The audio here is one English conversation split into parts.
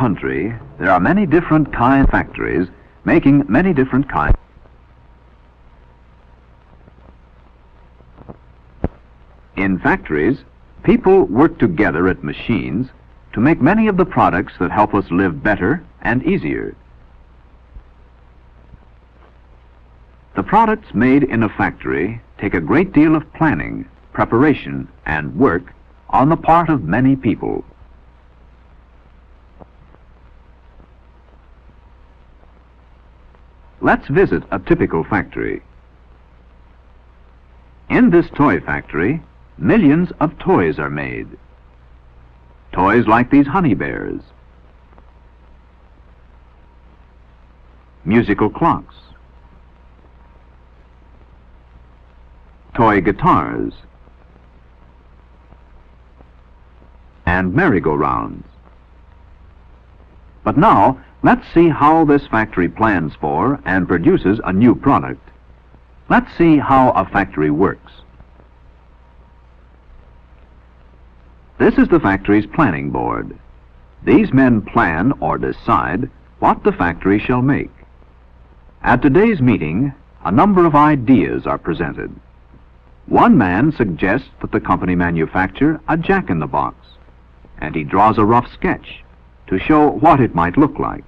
Country, there are many different kind factories making many different kinds. In factories, people work together at machines to make many of the products that help us live better and easier. The products made in a factory take a great deal of planning, preparation, and work on the part of many people. Let's visit a typical factory. In this toy factory, millions of toys are made. Toys like these honey bears, musical clocks, toy guitars, and merry-go-rounds. But now, let's see how this factory plans for and produces a new product. Let's see how a factory works. This is the factory's planning board. These men plan or decide what the factory shall make. At today's meeting, a number of ideas are presented. One man suggests that the company manufacture a jack-in-the-box, and he draws a rough sketch to show what it might look like.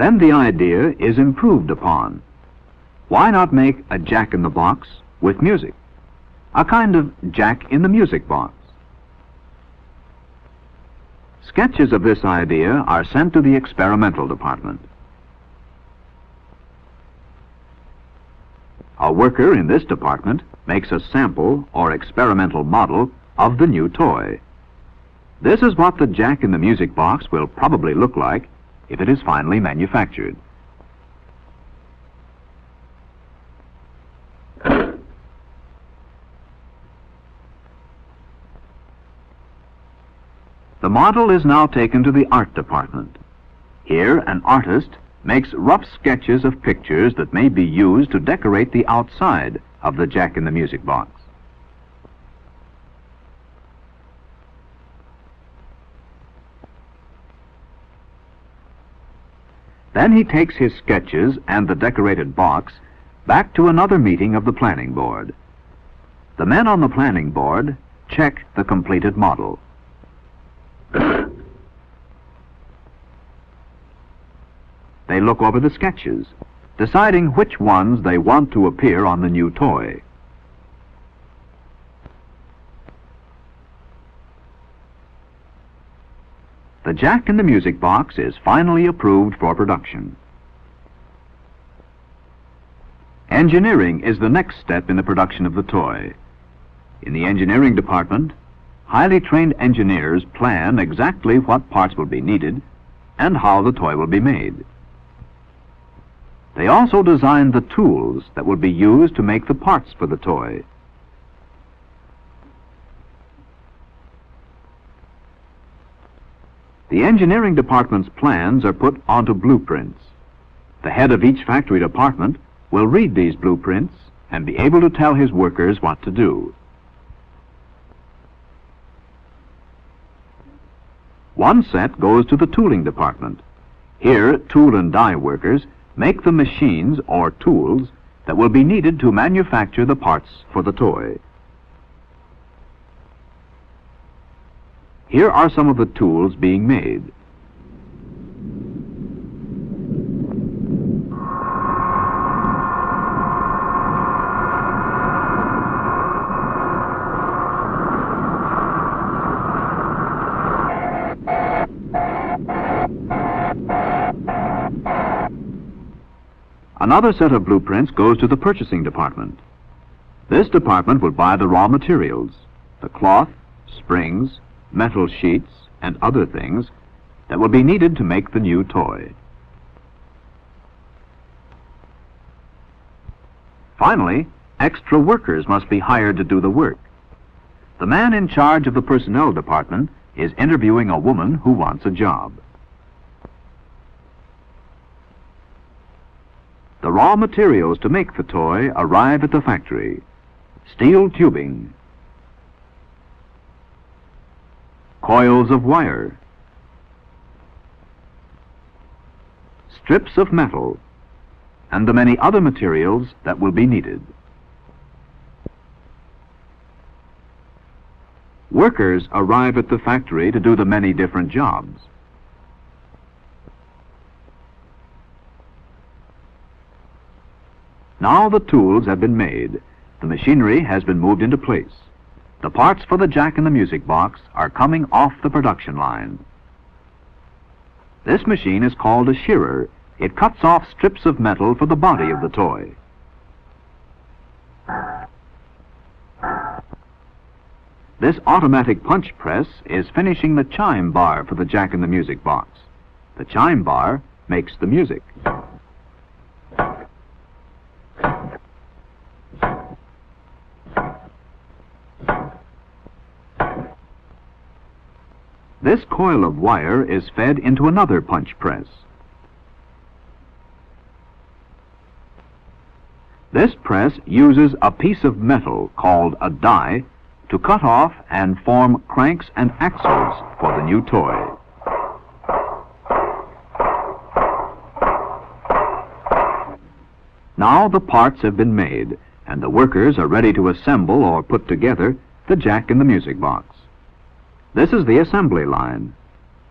Then the idea is improved upon. Why not make a jack-in-the-box with music? A kind of jack-in-the-music box. Sketches of this idea are sent to the experimental department. A worker in this department makes a sample or experimental model of the new toy. This is what the jack in the music box will probably look like if it is finally manufactured. The model is now taken to the art department. Here, an artist makes rough sketches of pictures that may be used to decorate the outside of the Jack in the Music Box. Then he takes his sketches and the decorated box back to another meeting of the planning board. The men on the planning board check the completed model. they look over the sketches, deciding which ones they want to appear on the new toy. The Jack in the Music Box is finally approved for production. Engineering is the next step in the production of the toy. In the engineering department, highly trained engineers plan exactly what parts will be needed and how the toy will be made. They also design the tools that will be used to make the parts for the toy. The engineering department's plans are put onto blueprints. The head of each factory department will read these blueprints and be able to tell his workers what to do. One set goes to the tooling department. Here, tool and die workers make the machines or tools that will be needed to manufacture the parts for the toy. Here are some of the tools being made. Another set of blueprints goes to the purchasing department. This department will buy the raw materials, the cloth, springs, metal sheets, and other things that will be needed to make the new toy. Finally, extra workers must be hired to do the work. The man in charge of the personnel department is interviewing a woman who wants a job. The raw materials to make the toy arrive at the factory. Steel tubing, coils of wire, strips of metal, and the many other materials that will be needed. Workers arrive at the factory to do the many different jobs. Now the tools have been made. The machinery has been moved into place. The parts for the jack in the music box are coming off the production line. This machine is called a shearer. It cuts off strips of metal for the body of the toy. This automatic punch press is finishing the chime bar for the jack in the music box. The chime bar makes the music. This coil of wire is fed into another punch press. This press uses a piece of metal called a die to cut off and form cranks and axles for the new toy. Now the parts have been made and the workers are ready to assemble or put together the jack in the music box. This is the assembly line.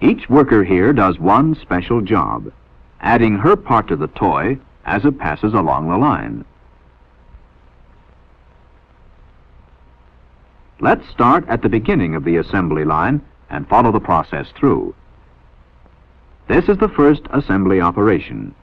Each worker here does one special job, adding her part to the toy as it passes along the line. Let's start at the beginning of the assembly line and follow the process through. This is the first assembly operation.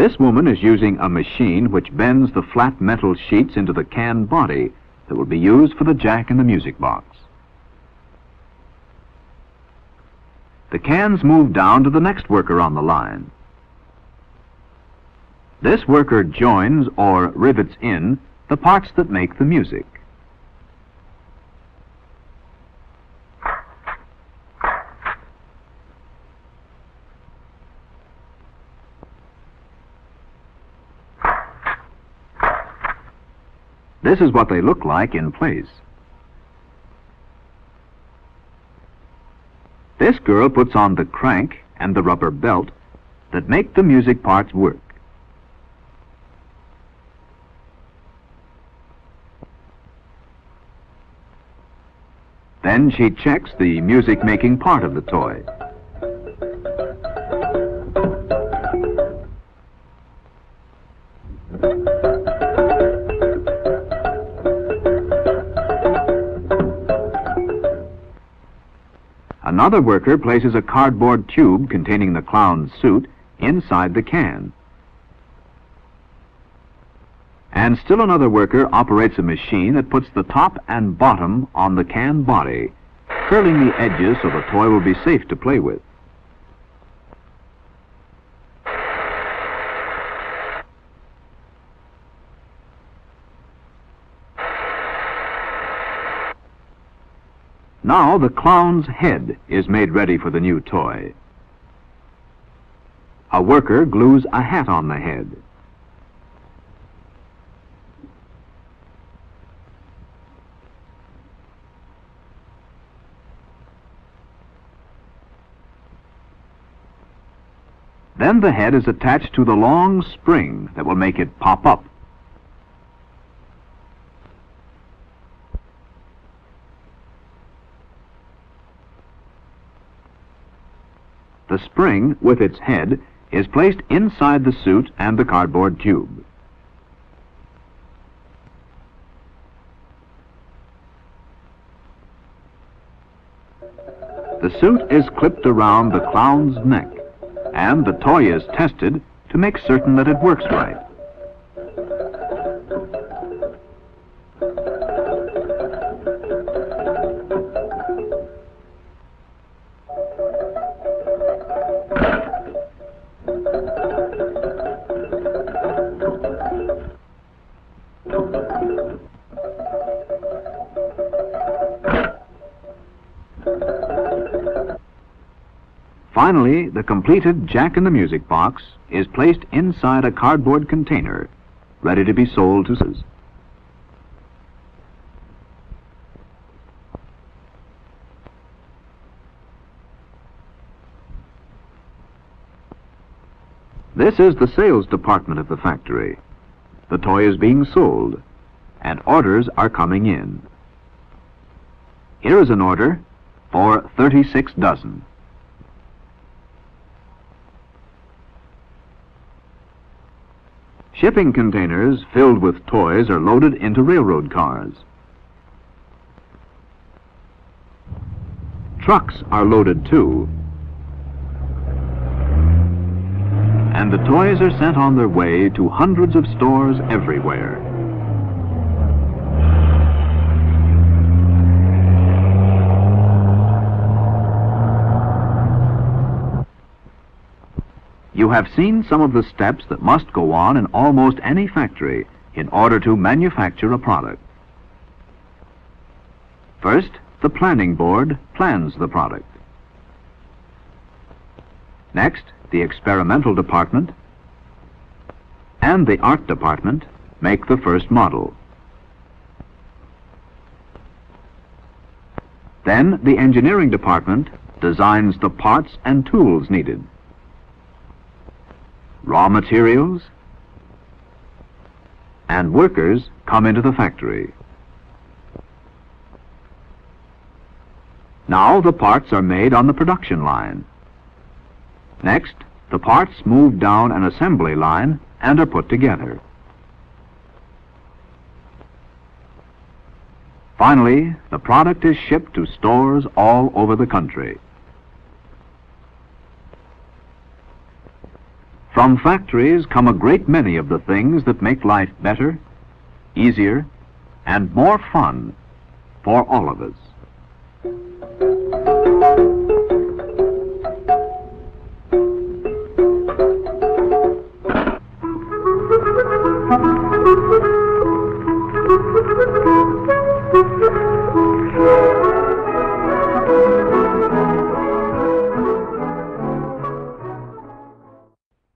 This woman is using a machine which bends the flat metal sheets into the can body that will be used for the jack in the music box. The cans move down to the next worker on the line. This worker joins or rivets in the parts that make the music. This is what they look like in place. This girl puts on the crank and the rubber belt that make the music parts work. Then she checks the music-making part of the toy. Another worker places a cardboard tube containing the clown's suit inside the can. And still another worker operates a machine that puts the top and bottom on the can body, curling the edges so the toy will be safe to play with. Now the clown's head is made ready for the new toy. A worker glues a hat on the head. Then the head is attached to the long spring that will make it pop up. The spring, with its head, is placed inside the suit and the cardboard tube. The suit is clipped around the clown's neck, and the toy is tested to make certain that it works right. Finally, the completed Jack in the Music box is placed inside a cardboard container, ready to be sold to citizens. This is the sales department of the factory. The toy is being sold, and orders are coming in. Here is an order for 36 dozen. Shipping containers filled with toys are loaded into railroad cars. Trucks are loaded too. And the toys are sent on their way to hundreds of stores everywhere. You have seen some of the steps that must go on in almost any factory in order to manufacture a product. First, the planning board plans the product. Next, the experimental department and the art department make the first model. Then the engineering department designs the parts and tools needed raw materials, and workers come into the factory. Now the parts are made on the production line. Next, the parts move down an assembly line and are put together. Finally, the product is shipped to stores all over the country. From factories come a great many of the things that make life better, easier, and more fun for all of us.